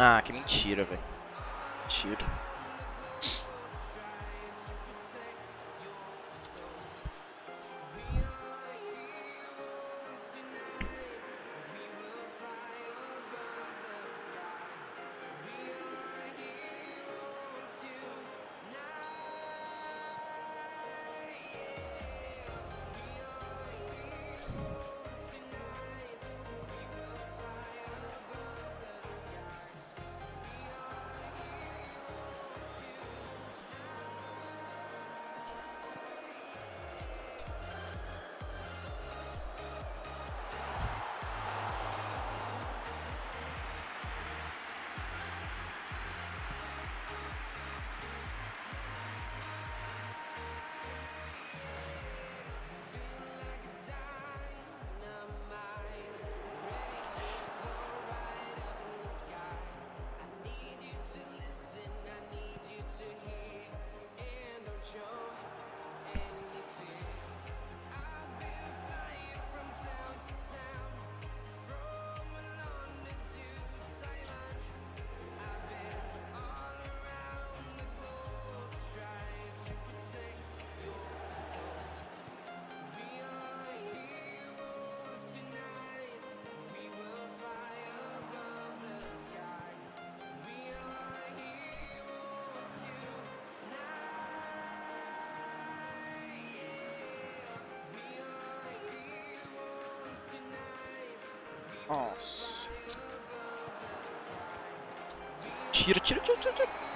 Ah, que mentira, velho. Mentira. Nossa. Tira, tira, tira, tira.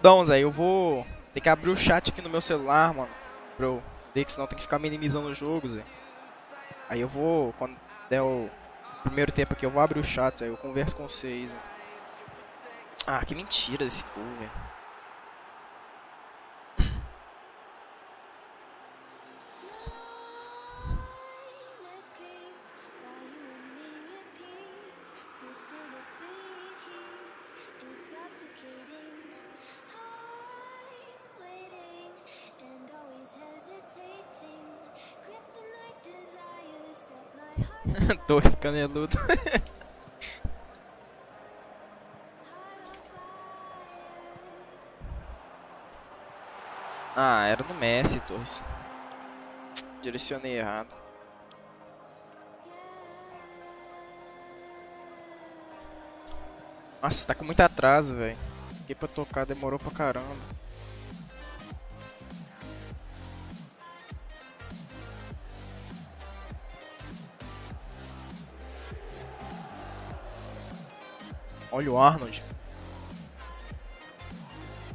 Dão, Zé, eu vou ter que abrir o chat aqui no meu celular, mano. Ver que senão tem que ficar minimizando o jogo, Zé. Aí eu vou, quando der o primeiro tempo aqui, eu vou abrir o chat, aí eu converso com vocês. Então. Ah, que mentira desse povo, velho. Dois caneludos. ah, era no Messi, Torres. Direcionei errado. Nossa, tá com muito atraso, velho. Fiquei pra tocar, demorou pra caramba. Olha o Arnold.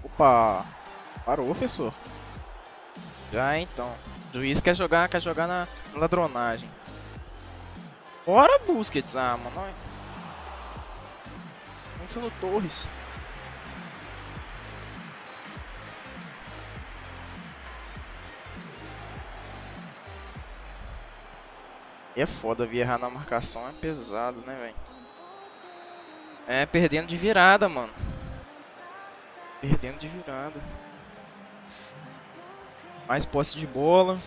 Opa! Parou, professor. Já então. O juiz quer jogar, quer jogar na, na ladronagem. Bora, Busquets. Ah, mano. Pensa no Torres. E é foda, vir errar na marcação é pesado, né, velho? É, perdendo de virada, mano. Perdendo de virada. Mais posse de bola.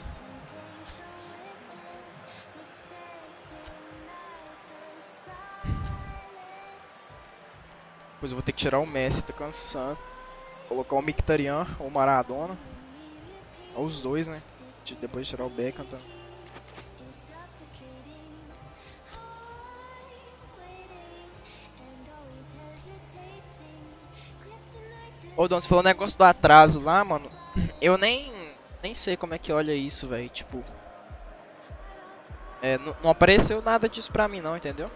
Depois eu vou ter que tirar o Messi, tá cansando. Colocar o Mictarian ou o Maradona. Ou os dois, né? Depois de tirar o Beckham. Tá? Ô, Dom, você falou o negócio do atraso lá, mano. Eu nem, nem sei como é que olha isso, velho. Tipo... É, não apareceu nada disso pra mim, não, entendeu?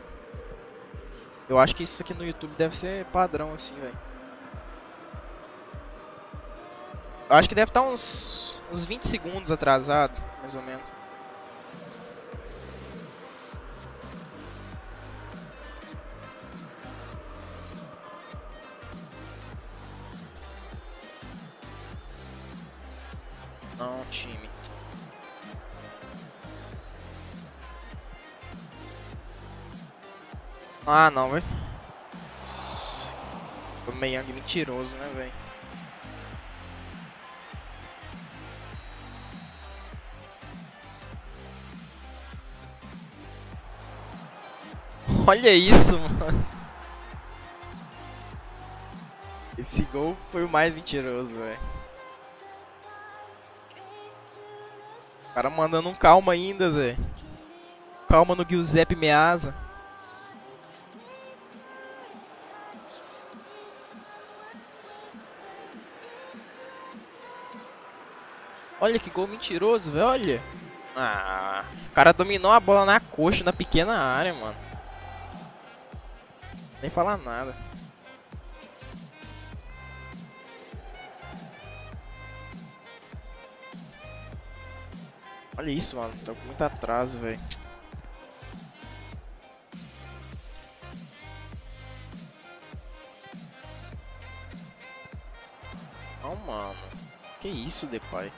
Eu acho que isso aqui no YouTube deve ser padrão, assim, velho. Eu acho que deve estar uns, uns 20 segundos atrasado, mais ou menos. Ah, não, velho. O Meyang mentiroso, né, velho? Olha isso, mano. Esse gol foi o mais mentiroso, velho. O cara mandando um calma ainda, Zé. Calma no Giuseppe Meazza. Olha que gol mentiroso, velho. Olha. Ah, o cara dominou a bola na coxa, na pequena área, mano. Nem falar nada. Olha isso, mano. Tô com muito atraso, velho. Não, mano. Que isso, Depay?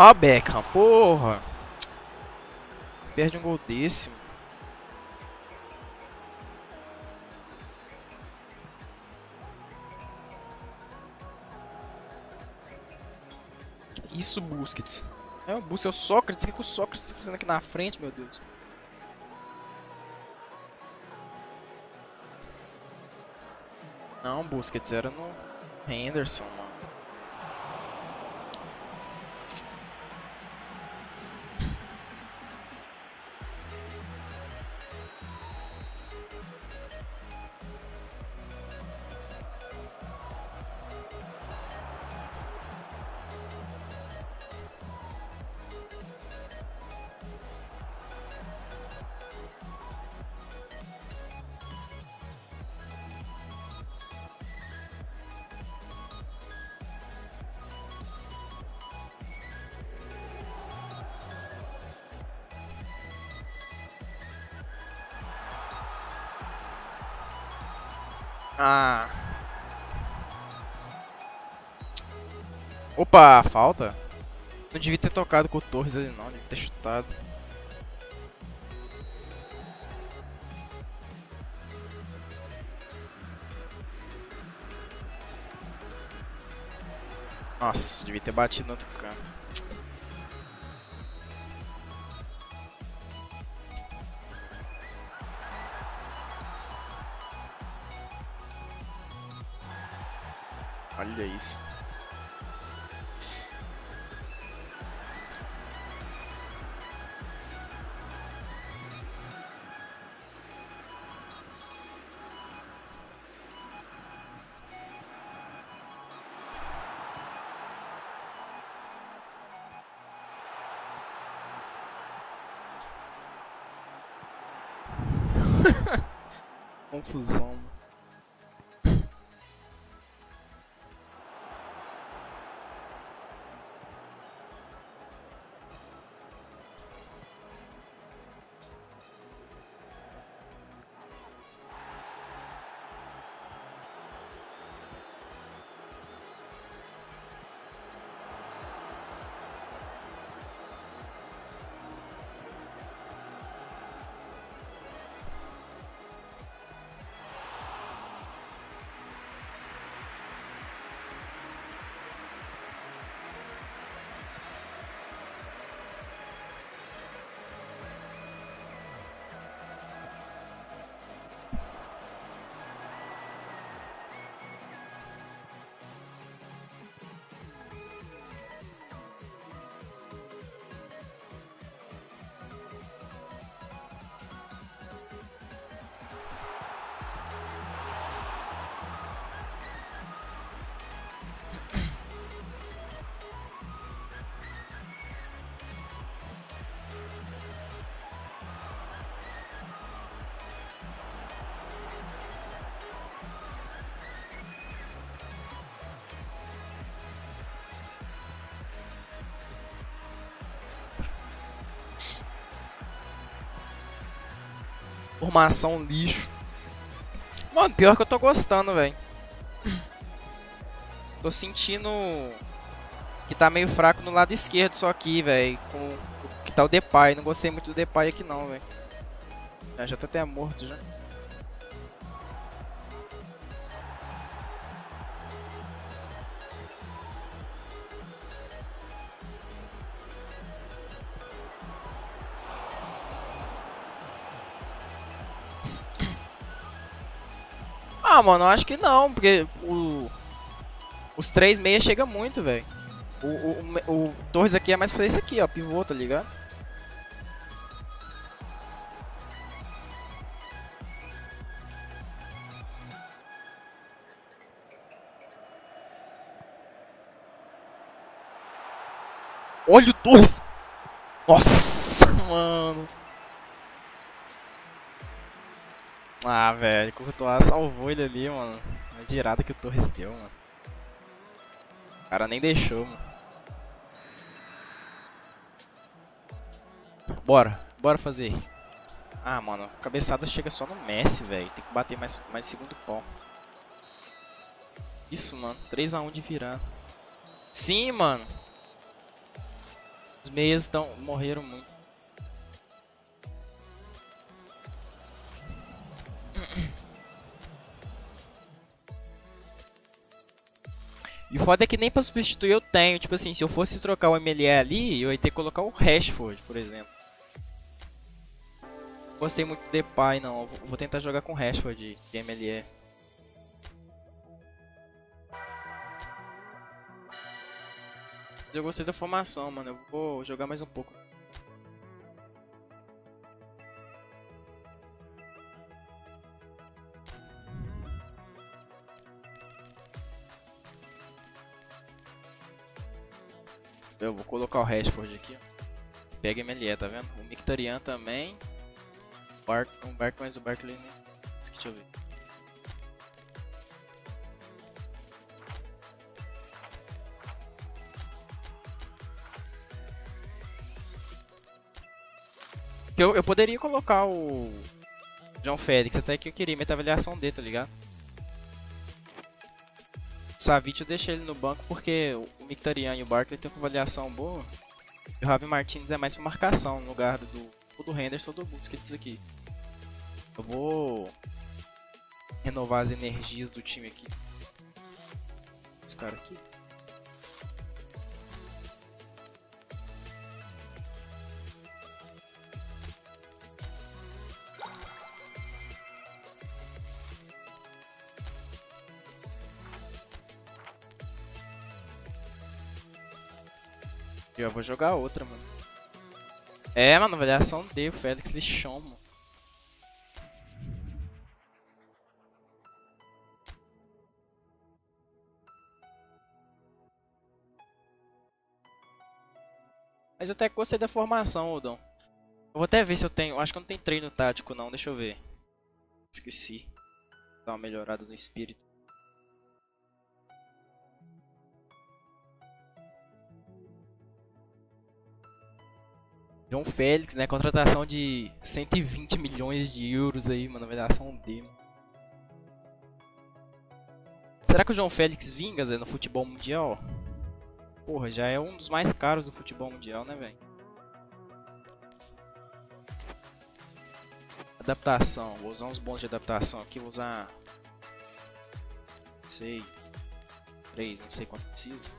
Ó, Beckham, porra. Perde um gol desse. Isso, Busquets. É o Busquets, é o Sócrates. O que, que o Sócrates tá fazendo aqui na frente, meu Deus? Não, Busquets era no Henderson, Ah. Opa, falta? Não devia ter tocado com o Torres ali não, devia ter chutado. Nossa, devia ter batido no outro canto. Olha isso. Formação lixo. Mano, pior que eu tô gostando, velho. Tô sentindo que tá meio fraco no lado esquerdo só aqui, velho. Com que tá o Depay. Não gostei muito do Depay aqui não, velho. Já tá até morto já. Ah, mano, eu acho que não, porque o... os três meias chega muito, velho. O, o, o, Torres aqui é mais pra isso aqui, ó, pivô, tá ligado? Olha o Torres! Nossa, Ah, velho, Courtois salvou ele ali, mano. A girada que o Torres deu, mano. O cara nem deixou, mano. Bora, bora fazer. Ah, mano, cabeçada chega só no Messi, velho. Tem que bater mais, mais segundo pau. Isso, mano. 3x1 de virar. Sim, mano. Os meias tão, morreram muito. Foda é que nem pra substituir eu tenho. Tipo assim, se eu fosse trocar o MLE ali, eu ia ter que colocar o Rashford, por exemplo. Gostei muito do Depay, não. Vou tentar jogar com o Rashford de MLE. Eu gostei da formação, mano. Eu vou jogar mais um pouco. Eu vou colocar o Rashford aqui. Pega MLE, tá vendo? O Mictarian também. Bart, um Bark, mas o Barkley nem... Deixa eu ver. Eu, eu poderia colocar o João Félix, até que eu queria meter a avaliação dele, tá ligado? Savic eu deixei ele no banco porque o Mictarian e o Barkley tem uma avaliação boa. E o Ravi Martins é mais pra marcação, no lugar do, do Henderson ou do Busquets aqui. Eu vou renovar as energias do time aqui. Esse cara aqui. Eu vou jogar outra, mano. É, mano, avaliação D, o Félix lixão, mano. Mas eu até gostei da formação, Odon. Eu vou até ver se eu tenho. Acho que eu não tenho treino tático, não. Deixa eu ver. Esqueci. Dá uma melhorada no espírito. João Félix, né? Contratação de 120 milhões de euros aí, mano. Vai dar D, Será que o João Félix vinga, Zé, no futebol mundial? Porra, já é um dos mais caros do futebol mundial, né, velho? Adaptação. Vou usar uns bons de adaptação aqui. Vou usar... Não sei... 3, não sei quanto precisa.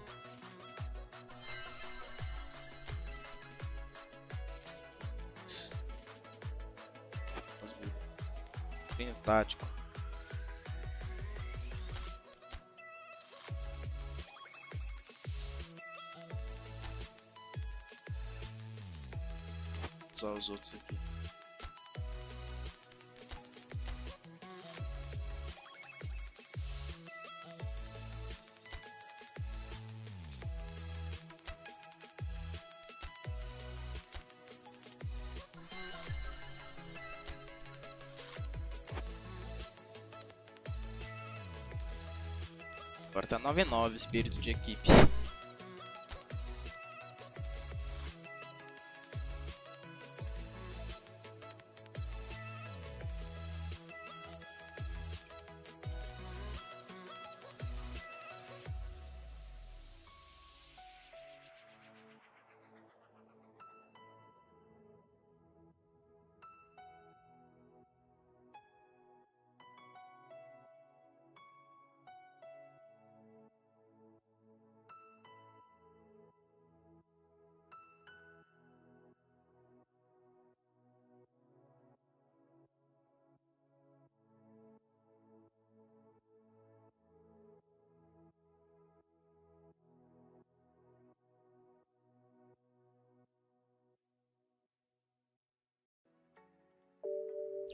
Tático. Vou usar os outros aqui. Agora tá 9-9 espírito de equipe.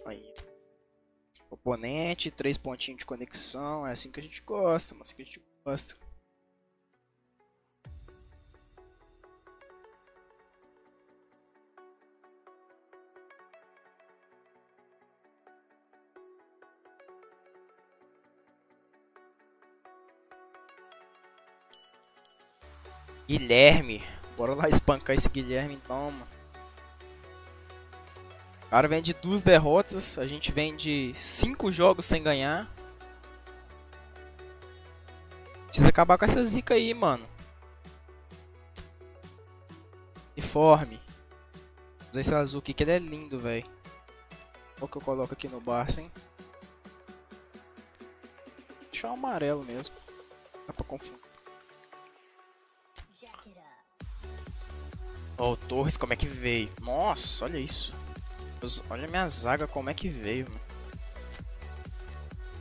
Aí. Oponente, três pontinhos de conexão. É assim que a gente gosta, mas assim que a gente gosta. Guilherme. Bora lá espancar esse Guilherme então, mano. O cara vem de duas derrotas, a gente vem de cinco jogos sem ganhar. Precisa acabar com essa zica aí, mano. Uniforme. Usar esse azul aqui que ele é lindo, velho. Qual que eu coloco aqui no Barça, hein? Deixa o amarelo mesmo. Dá pra confundir. Ó, oh, o Torres como é que veio. Nossa, olha isso. Olha minha zaga como é que veio, mano.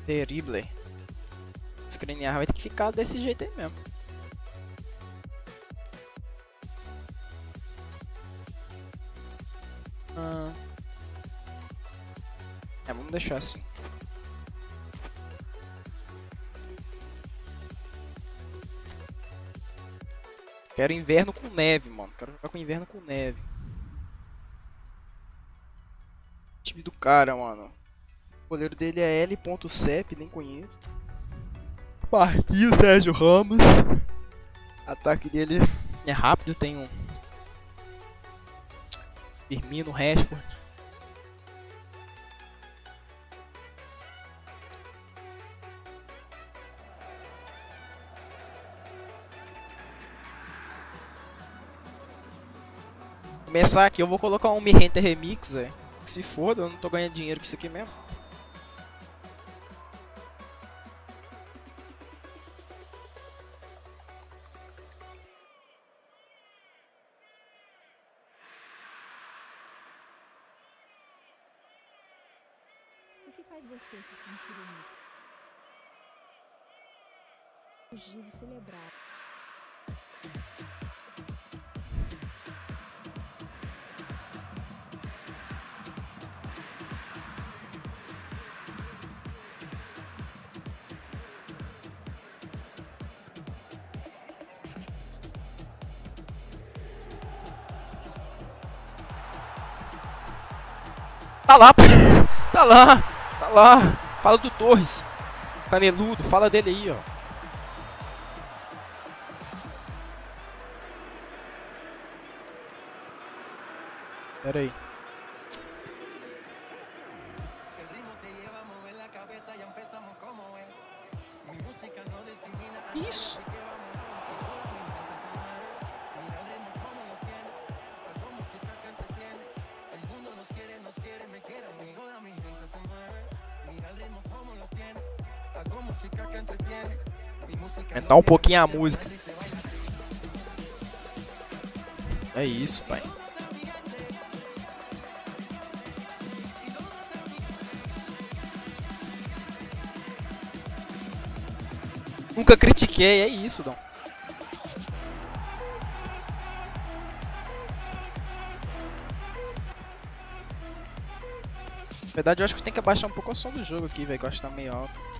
Terrible. Screenar vai ter que ficar desse jeito aí mesmo. Ah. É, vamos deixar assim. Quero inverno com neve, mano. Quero jogar com inverno com neve. Time do cara, mano. O goleiro dele é L.Cep, nem conheço. Partiu Sérgio Ramos. Ataque dele é rápido, tem um Firmino, Rashford. Começar aqui, eu vou colocar um Mi Renter Remix, é. Que se foda, eu não tô ganhando dinheiro com isso aqui mesmo. O que faz você se sentir único? Fugir e celebrar. Tá lá, tá lá, tá lá. Fala do Torres, caneludo, fala dele aí, ó. Pera aí. Aumentar um pouquinho a música. É isso, pai. Nunca critiquei, é isso, Dom. Na verdade, eu acho que tem que abaixar um pouco o som do jogo aqui, velho, que eu acho que tá meio alto.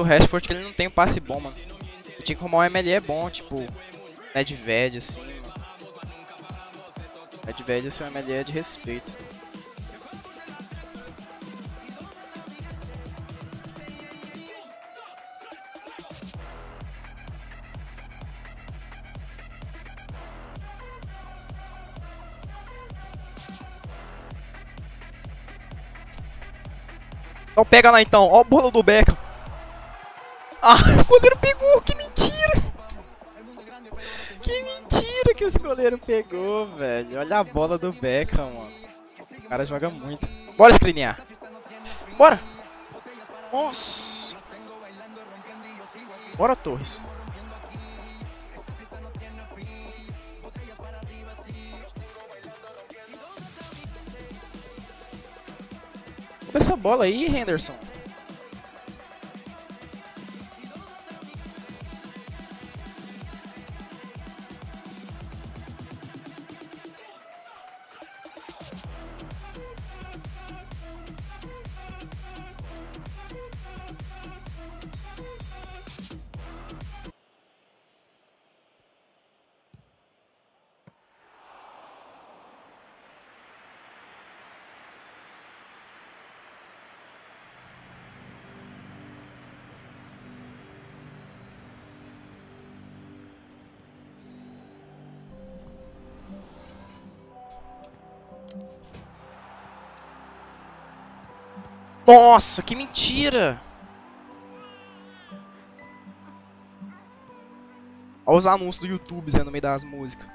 Do Rashford é que ele não tem um passe bom, mano. Eu tinha que arrumar um MLE bom, tipo, Nedved, assim, mano. Nedved, assim, um MLE de respeito. Então pega lá então, ó o bolo do Beckham. Ah, o goleiro pegou, que mentira! Que mentira que esse goleiro pegou, velho. Olha a bola do Beckham, mano. cara joga muito. Bora screenear. Bora. Nossa. Bora, Torres. essa bola aí, Henderson. Nossa, que mentira! Olha os anúncios do YouTube Zé, no meio das músicas.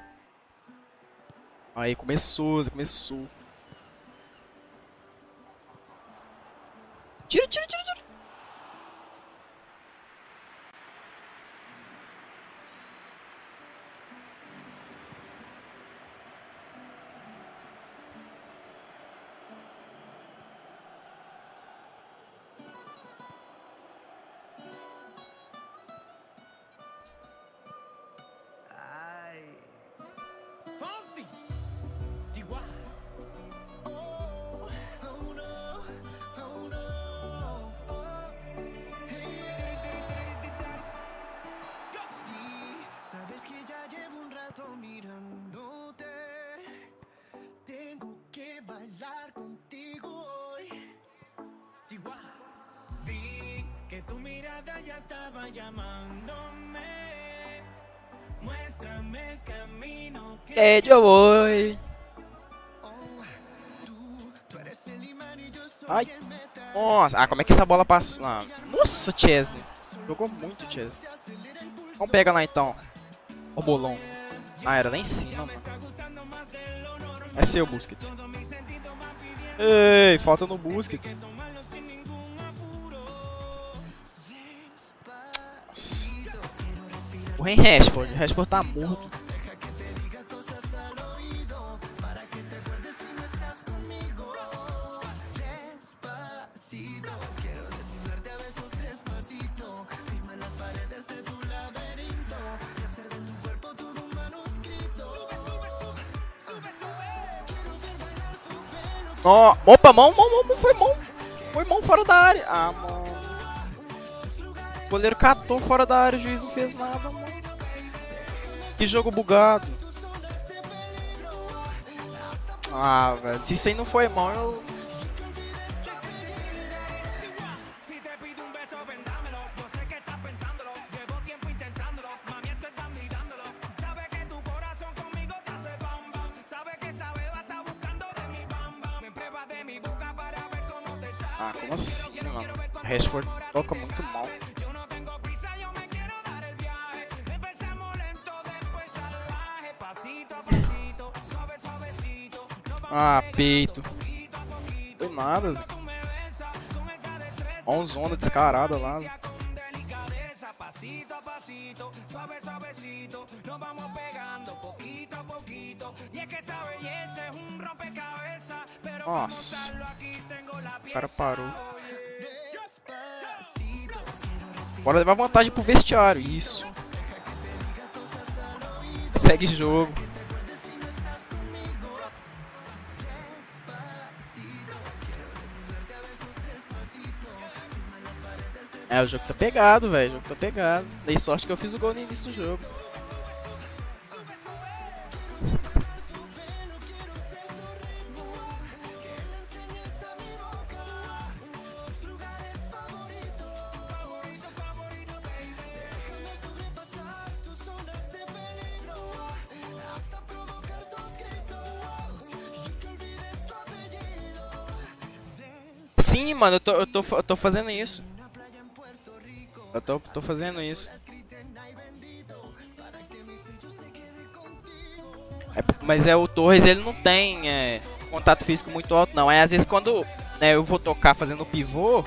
Aí, começou, Zé, começou. Tira, tira, tira, tira. Fonsi. Chihuahua. Oh, oh no, oh no. Oh. Sí, sabes que ya llevo un rato mirándote. Tengo que bailar contigo hoy. Chihuahua. Vi que tu mirada ya estaba llamándome. Muéstrame el camino É, yo soy Ai. Nossa, ah, como é que essa bola passou? Ah, nossa, Chesney. Jogou muito, Chesney. Vamos pegar lá então. O bolão. Ah, era lá em cima, mano. É seu, Busquets. Ei, falta no Busquets. Nossa. O Rashford. O Rashford tá morto. Opa, mão, mão, mão, mão, foi mão. Foi mão fora da área. Ah, mano. O goleiro catou fora da área, o juiz não fez nada, mano. Que jogo bugado. Ah, velho. Se isso aí não foi mão, eu. Suave, suavecito. Nos vamos Ah, peito. Do nada, Zé. Ó, uns onda descarada lá. Nossa. O cara parou. Bora levar vantagem pro vestiário. Isso. Segue jogo. É, o jogo tá pegado, velho. O jogo tá pegado. Dei sorte que eu fiz o gol no início do jogo. Mano, eu tô, eu tô, eu tô fazendo isso. Eu tô, tô fazendo isso. É, mas é o Torres, ele não tem é, contato físico muito alto, não. É às vezes quando né, eu vou tocar fazendo pivô,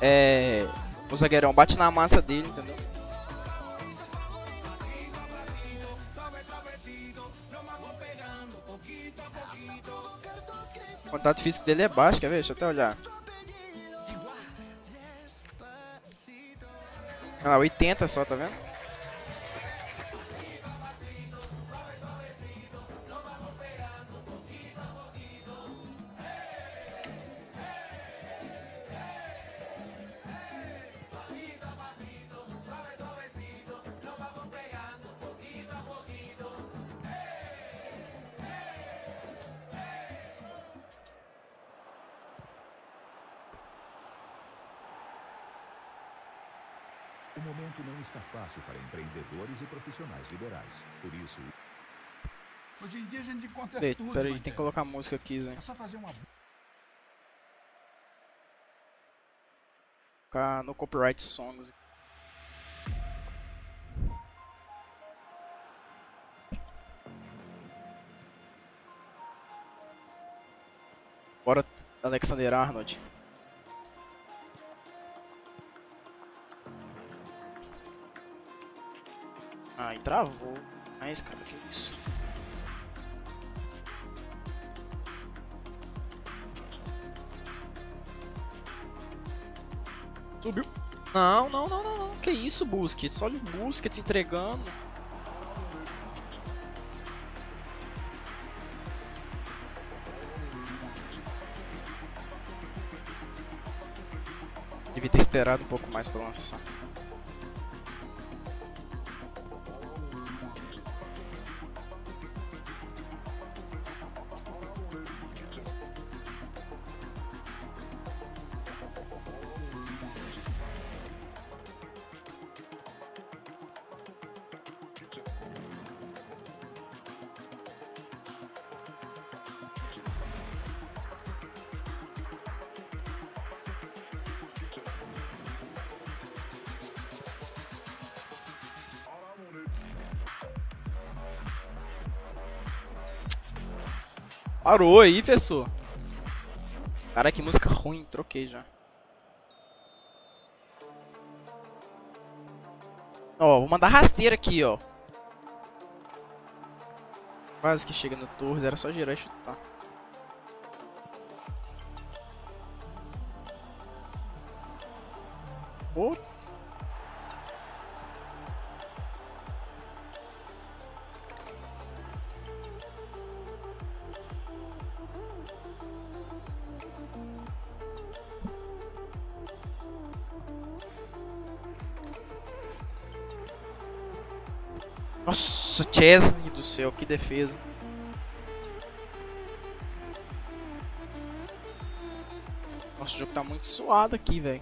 é, o zagueirão bate na massa dele, entendeu? O contato físico dele é baixo, quer ver? Deixa eu até olhar. Ah, 80 só, tá vendo? E profissionais liberais. Por isso, Hoje em dia a gente encontra Peraí, tudo. peraí, tem que colocar música aqui, Zé. É só fazer uma. Colocar no copyright songs. Bora, Alexander Arnold. Ai, travou. Mas, cara, que isso? Subiu. Não, não, não, não, não. Que isso, Busquets? Olha o Busquets entregando. Devia ter esperado um pouco mais pra lançar. Parou aí, professor. Cara, que música ruim. Troquei já. Ó, vou mandar rasteira aqui, ó. Quase que chega no Torres, era só girar e chutar. Chesney do céu, que defesa. Nossa, o jogo tá muito suado aqui, velho.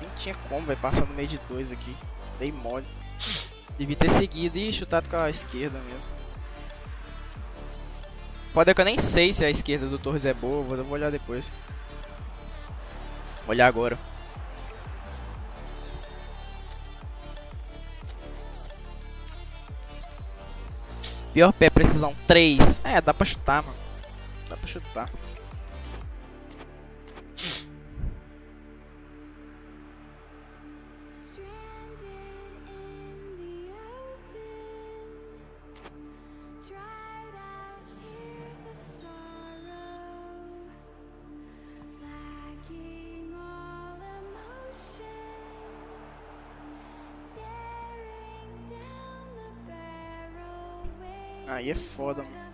Nem tinha como, vai passar no meio de dois aqui. Dei mole. Devia ter seguido e chutado com a esquerda mesmo. Pode é que eu nem sei se a esquerda do Torres é boa, vou olhar depois. Vou olhar agora. Pior pé, precisão 3. É, dá pra chutar, mano. Dá pra chutar. Aí é foda, mano.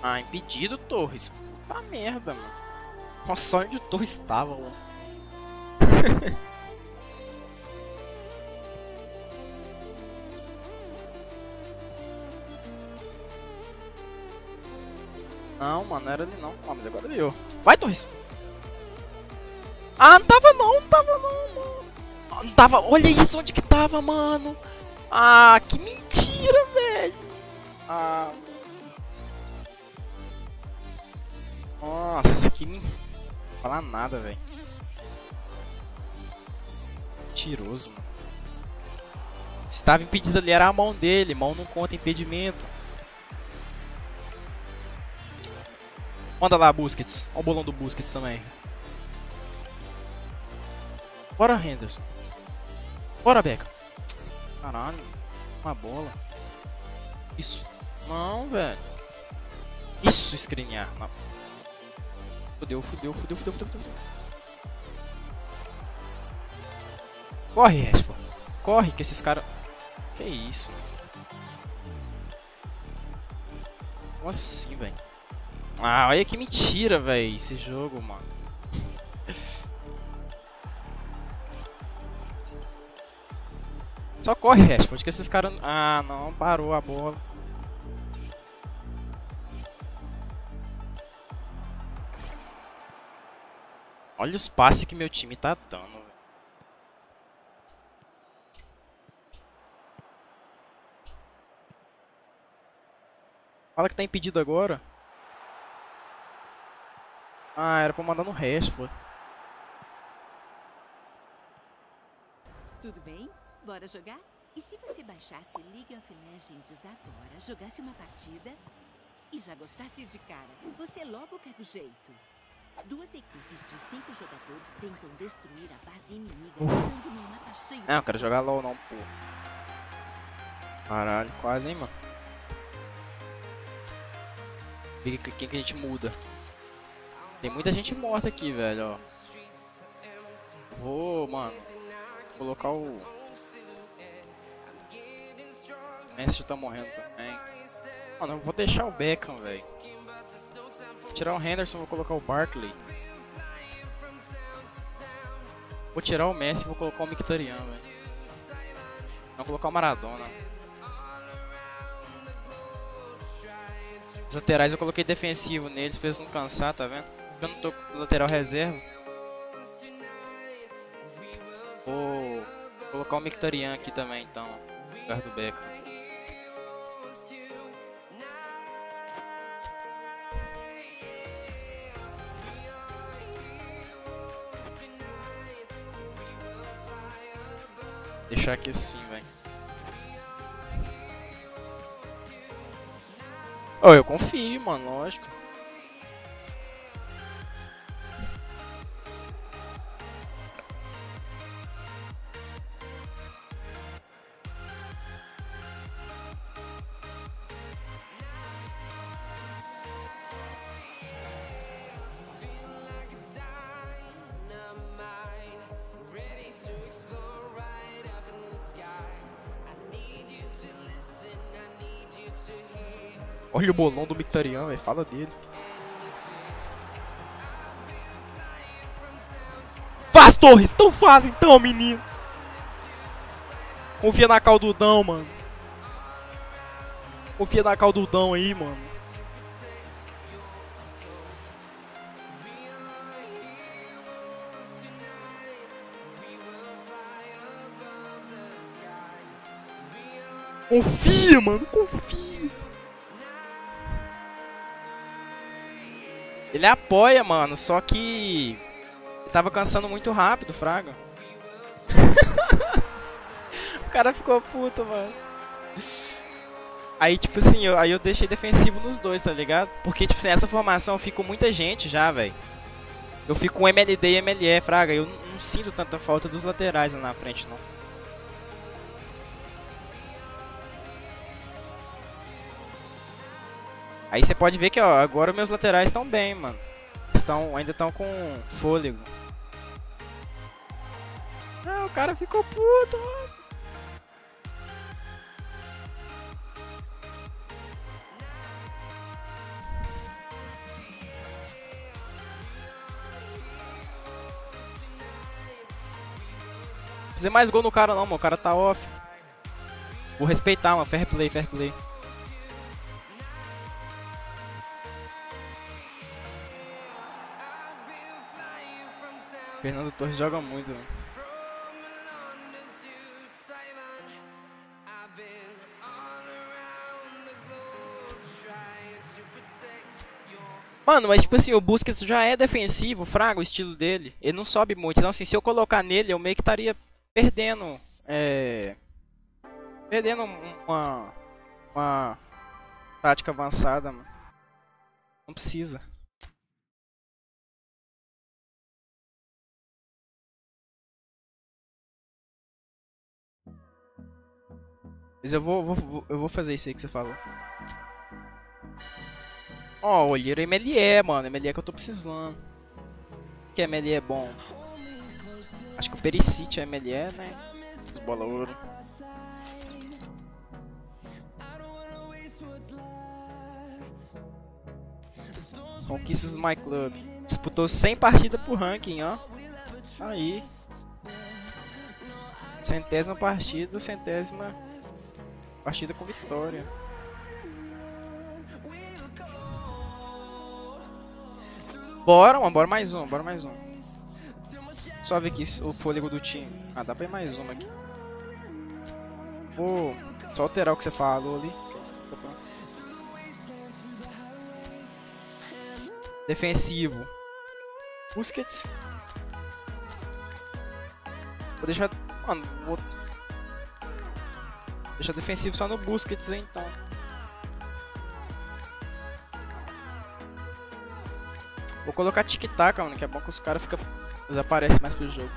Ah, impedido Torres. Puta merda, mano. Nossa, onde o Torres tava, mano. Não, mano, era ali não. Ah, mas agora deu. Vai, Torres! Ah, não tava não, não tava não, mano. Não tava. Olha isso, onde que tava, mano. Ah, que mentira, velho. Ah. Nossa, que men... Não falar nada, velho. Mentiroso, mano. Estava impedido ali, era a mão dele. Mão não conta impedimento. Manda lá, Busquets. Olha o bolão do Busquets também. Bora, Henderson. Bora, Beckham. Caralho. Uma bola. Isso. Não, velho. Isso. Fudeu, fudeu, fudeu, fudeu, fudeu, fudeu. fudeu. Corre, Rashford. Corre, que esses caras... Que isso? Como assim, velho? Ah, olha que mentira, velho. Esse jogo, mano. Só corre, Rashford, que esses caras... Ah, não. Parou a bola. Olha os passes que meu time tá dando, velho. Fala que tá impedido agora. Ah, era pra mandar no Rashford. Tudo bem? Bora jogar? E se você baixasse League of Legends agora, jogasse uma partida e já gostasse de cara, você logo pega o jeito. Duas equipes de cinco jogadores tentam destruir a base inimiga entrando num mapa cheio Não, eu de quero jogar LOL não, pô. Caralho, quase, hein, mano. Quem que a gente muda. Tem muita gente morta aqui, velho, ó. Vou, mano. Colocar o... Messi tá morrendo também. Mano, eu vou deixar o Beckham, velho. Vou tirar o Henderson, vou colocar o Barkley. Vou tirar o Messi e vou colocar o Mkhitaryan, velho. Vou colocar o Maradona. Os laterais eu coloquei defensivo neles pra eles não cansar, tá vendo? Eu não tô com lateral reserva. Vou colocar o Mkhitaryan aqui também, então. Lugar do Beckham. Deixar aqui assim, velho. Oh, eu confio, mano, lógico. O bolão do Mictarian, velho. Fala dele. Faz, Torres! Então faz então, menino! Confia na Caldudão, mano. Confia na Caldudão aí, mano. Confia, mano. Confia. Ele apoia, mano, só que tava cansando muito rápido, Fraga. o cara ficou puto, mano. Aí, tipo assim, eu, aí eu deixei defensivo nos dois, tá ligado? Porque, tipo assim, essa formação eu fico muita gente já, velho. Eu fico com MLD e MLE, Fraga. Eu não sinto tanta falta dos laterais lá na frente, não. Aí você pode ver que, ó, agora meus laterais estão bem, mano. Estão, ainda estão com fôlego. Ah, o cara ficou puto, mano. Fazer mais gol no cara não, mano. O cara tá off. Vou respeitar, mano. Fair play, fair play. Fernando Torres joga muito, mano. Mas tipo assim, o Busquets já é defensivo, fraga o estilo dele. Ele não sobe muito. Então assim, se eu colocar nele, eu meio que estaria perdendo. É. Perdendo uma. Uma. Tática avançada, mano. Não precisa. Mas eu vou, vou- eu vou fazer isso aí que você falou. Ó, olheiro MLE, mano. MLE que eu tô precisando. Que MLE é bom? Acho que o Perisic é MLE, né? Os bola ouro. Conquistas do My Club. Disputou 100 partidas pro ranking, ó. Aí. Centésima partida, centésima partida com vitória. Bora, bora mais um, bora mais um. Só ver aqui o fôlego do time. Ah, dá pra ir mais uma aqui. Vou só alterar o que você falou ali. Defensivo. Busquets. Vou deixar. Mano, vou. Deixar defensivo só no Busquets, então. Vou colocar tic-tac, mano, que é bom que os caras ficam. Desaparecem mais pro jogo.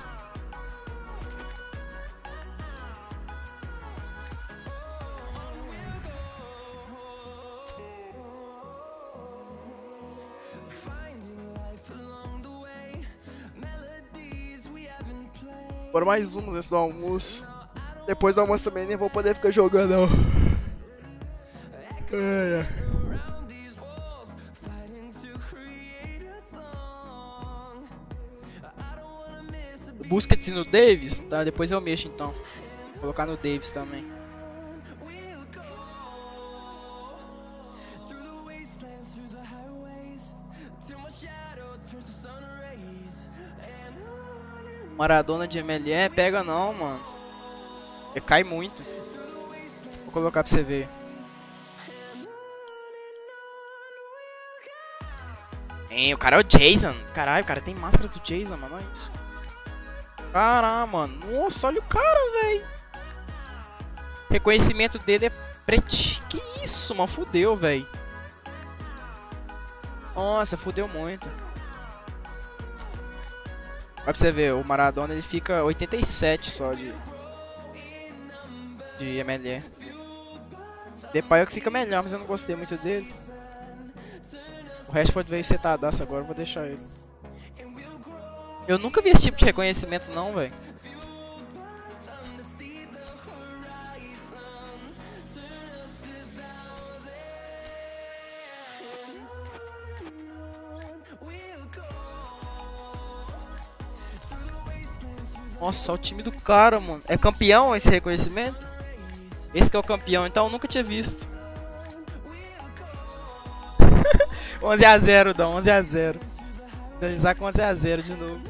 Bora mais um antes do almoço. Depois do almoço também nem vou poder ficar jogando, não. Ai. Busquets no Davis, tá? Depois eu mexo então. Vou colocar no Davis também. Maradona de MLE, pega não, mano. Ele cai muito. Vou colocar pra você ver. Hein, o cara é o Jason. Caralho, o cara tem máscara do Jason, mano. Olha isso. Caralho, mano. Nossa, olha o cara, velho. Reconhecimento dele é preto. Que isso, mano. Fudeu, velho. Nossa, fudeu muito. Olha pra você ver, o Maradona ele fica 87 só de. De MLE. Depay é o que fica melhor, mas eu não gostei muito dele. O Rashford veio setadaço agora, vou deixar ele. Eu nunca vi esse tipo de reconhecimento não, velho. Nossa, o time do cara, mano. É campeão esse reconhecimento? Esse que é o campeão, então eu nunca tinha visto. 11 a 0, dá 11 a 0. Finalizar com 11 a 0 de novo.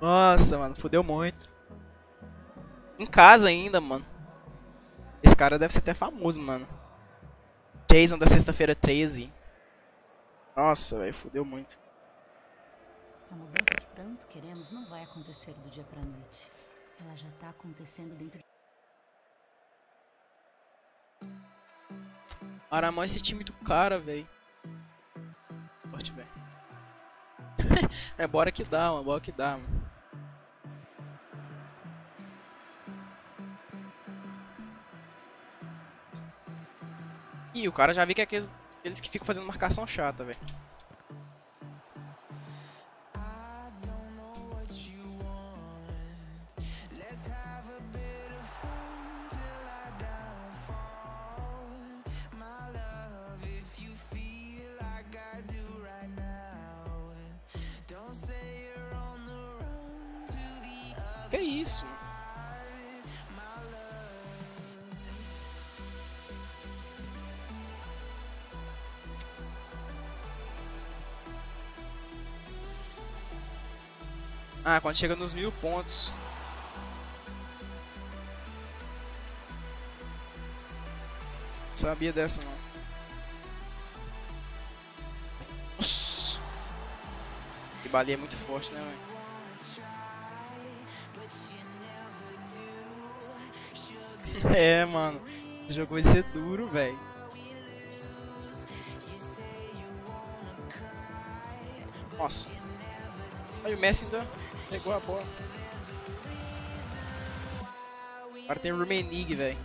Nossa, mano, fudeu muito. Em casa ainda, mano. Esse cara deve ser até famoso, mano. Jason da sexta-feira 13. Nossa, velho, fudeu muito. A mudança que tanto queremos não vai acontecer do dia pra noite. Ela já tá acontecendo dentro de Aramão esse time do cara, velho. Forte, velho. é, bora que dá, mano. Bora que dá, mano. Ih, o cara já vi que é aqueles, aqueles que ficam fazendo marcação chata, velho. Ah, quando chega nos mil pontos. Sabia dessa não. Nossa! Que balinha é muito forte, né, velho? É, mano. O jogo vai ser duro, velho. Nossa. Aí o Messi ainda pegou a bola. Agora tem Rumenig, velho.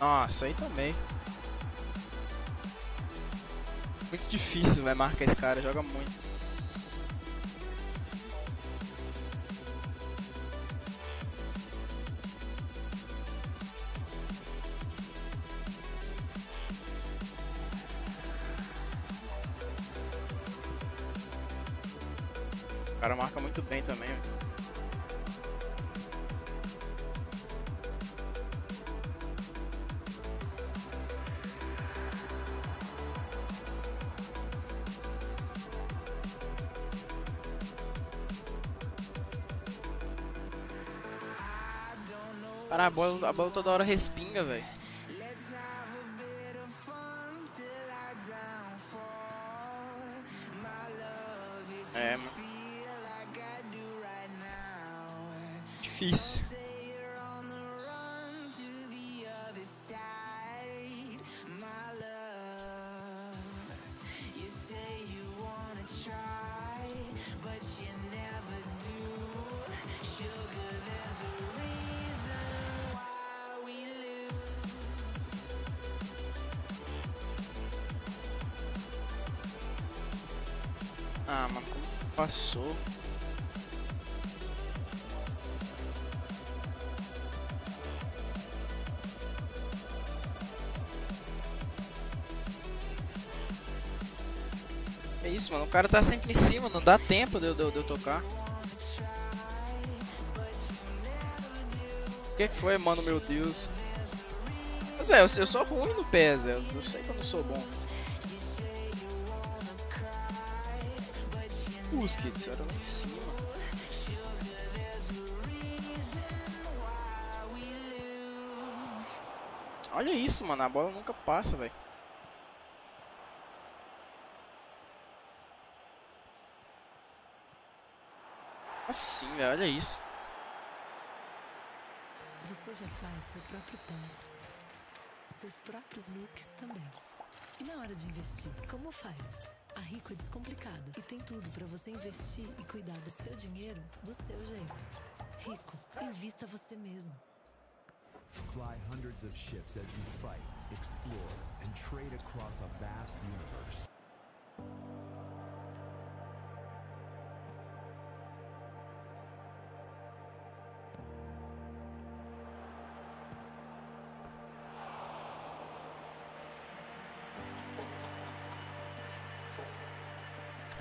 Nossa, aí também. Muito difícil, vai marcar esse cara, joga muito. Muito bem também. Cara, a bola, a bola toda hora respinga, velho. Difícil. Ah, mano, como passou? O cara tá sempre em cima, não dá tempo de de de eu tocar. O que, que foi, mano? Meu Deus. Mas é, eu, eu sou ruim no PES, eu, eu sei que eu não sou bom. Busquets era lá em cima. Olha isso, mano. A bola nunca passa, velho. Velho. Olha isso. Você já faz seu próprio pão, seus próprios looks também. E na hora de investir, como faz? A Rico é descomplicada e tem tudo para você investir e cuidar do seu dinheiro do seu jeito. Rico, invista você mesmo. Fly hundreds of ships as you fight, explore, and trade across a vast universe.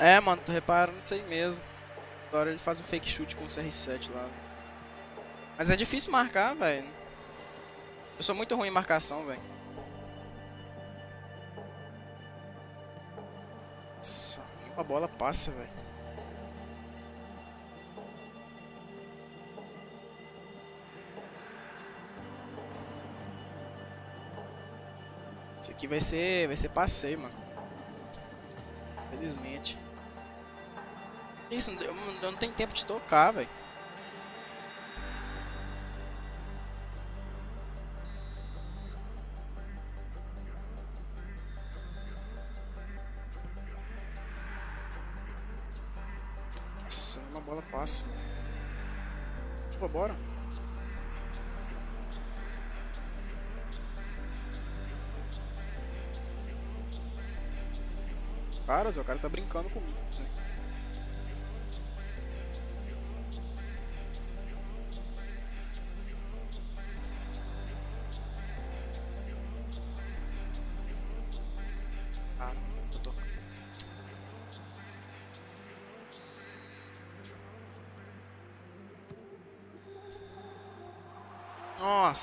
É, mano, tô reparando isso aí mesmo. Agora ele faz um fake shoot com o CR7 lá. Mas é difícil marcar, velho. Eu sou muito ruim em marcação, velho. Nossa, nenhuma bola passa, velho. Isso aqui vai ser, vai ser passeio, mano. Felizmente. Isso, eu não- eu não tenho tempo de tocar, velho. Nossa, uma bola passa. Pô, bora. Para, Zé, o cara tá brincando comigo. Zé.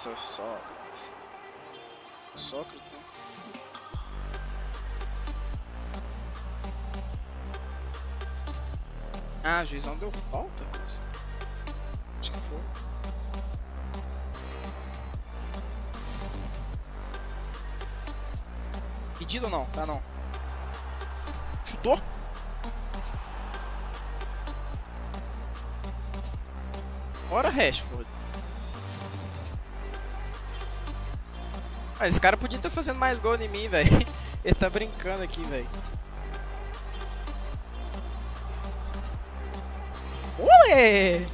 Nossa, Sócrates. Sócrates, né? Ah, o juizão deu falta? Acho que foi. Pedido ou não? Tá não. Chutou? Bora, Rashford. Ah, esse cara podia estar fazendo mais gol em mim, velho. Ele tá brincando aqui, velho. Olé!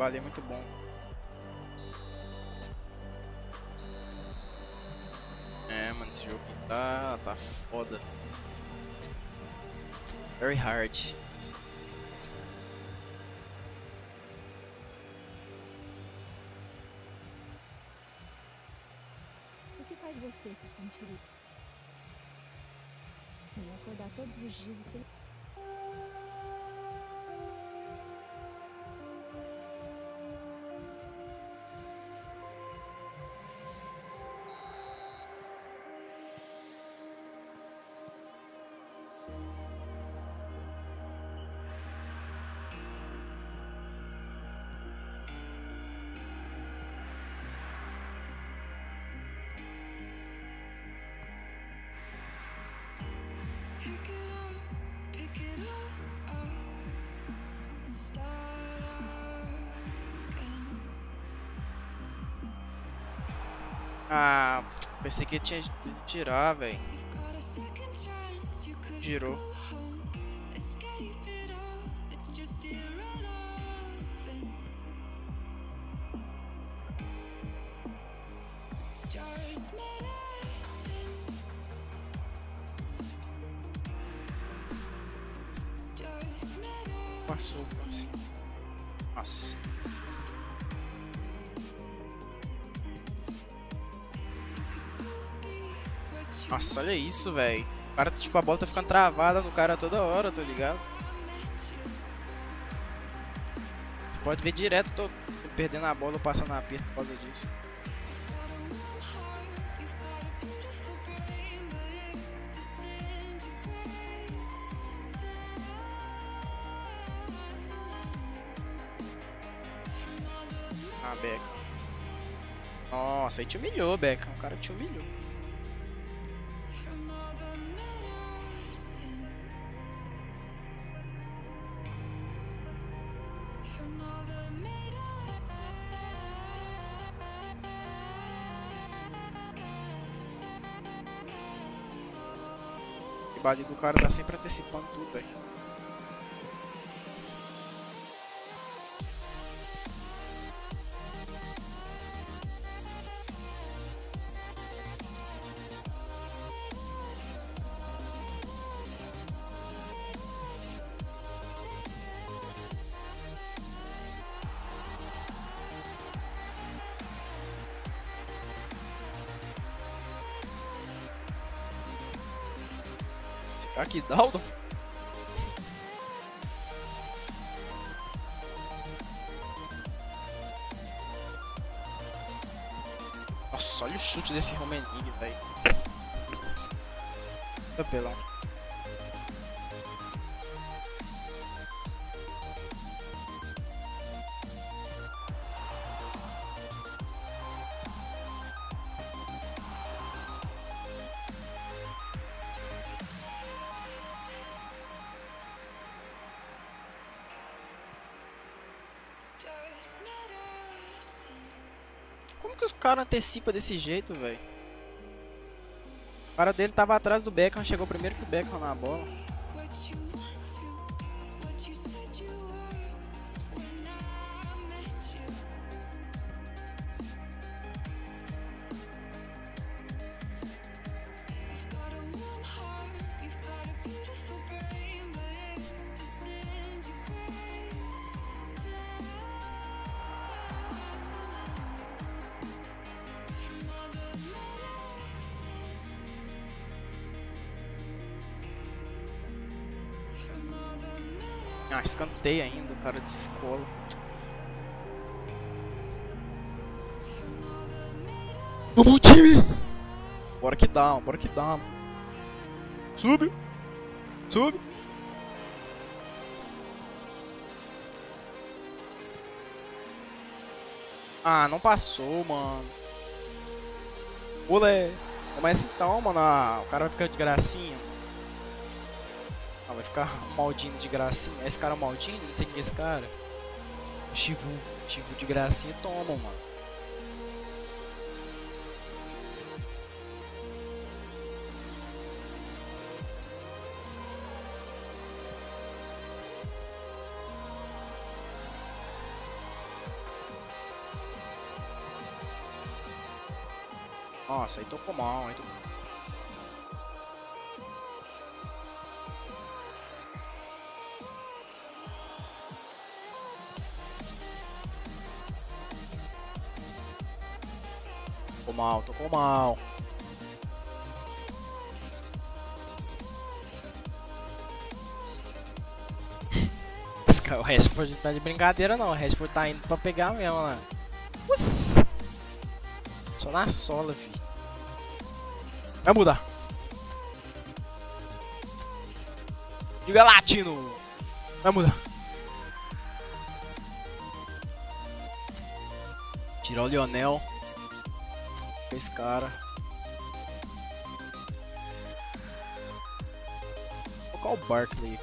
Koulibaly é muito bom. É, mano, esse jogo tá, tá foda. Very hard. O que faz você se sentir e acordar todos os dias e ser Ah, pensei que tinha tirar, velho. Girou. Isso, velho. O cara, tipo, a bola tá ficando travada no cara toda hora, tá ligado? Você pode ver direto, tô, perdendo a bola, passando aperto por causa disso. Ah, Beckham. Nossa, aí te humilhou, Beckham. O cara te humilhou. Do cara tá sempre antecipando tudo, velho. Daldo? Nossa, olha o chute desse Romenig, velho. Tapelão. Caras antecipa desse jeito, velho? O cara dele tava atrás do Beckham, chegou primeiro que o Beckham na bola. Dá, bora que dá. Sube! Sube! Ah, não passou, mano. Olé! Começa então, mano. Ah, o cara vai ficar de gracinha. Ah, vai ficar Maldini de gracinha. Esse cara é o Maldini? Não sei quem é esse cara. O Chivu. Chivu de gracinha toma, mano. Nossa, aí tocou mal, aí tocou... Tocou mal, tocou mal. Esse cara- O Rashford tá de brincadeira não, o Rashford tá indo pra pegar mesmo, né? Ups. Só na sola, fi. Vai mudar. Diga latino. Vai mudar. Tirar o Lionel. Esse cara. Vou colocar o Barkley.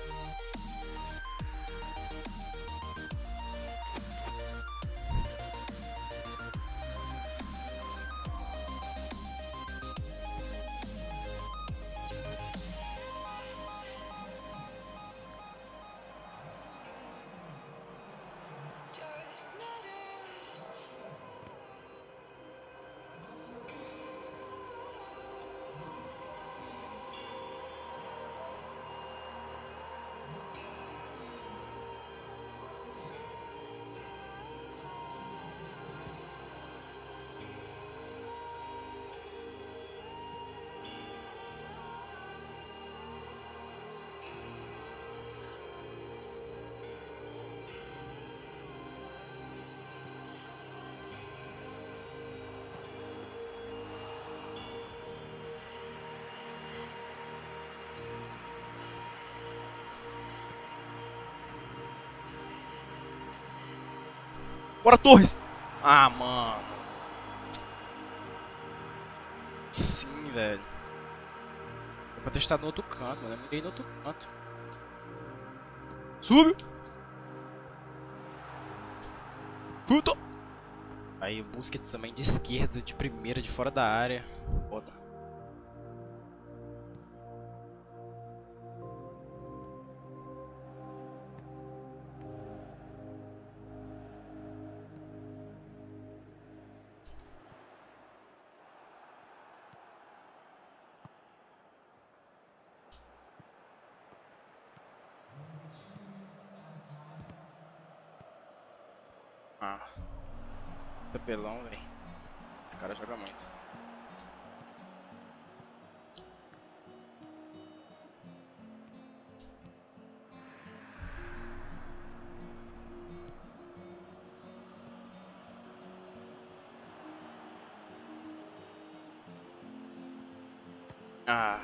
Bora, Torres! Ah, mano. Sim, velho. Eu vou ter estado no outro canto, mano. Eu mirei no outro canto. Sube! Puta! Aí o Busquets também de esquerda, de primeira, de fora da área. Ah.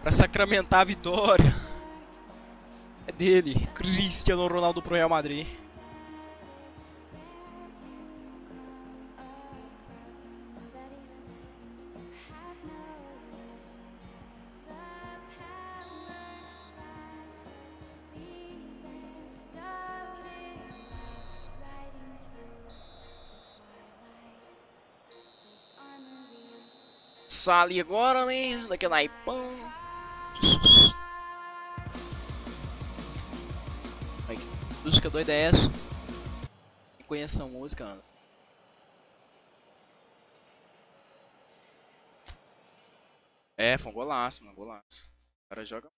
Pra sacramentar a vitória. É dele, Cristiano Ronaldo pro Real Madrid. Sali agora, né? Daquele naipão. Ai, música doida é essa? Quem conhece essa música, mano? É, foi um golaço, mano. Golaço. O cara joga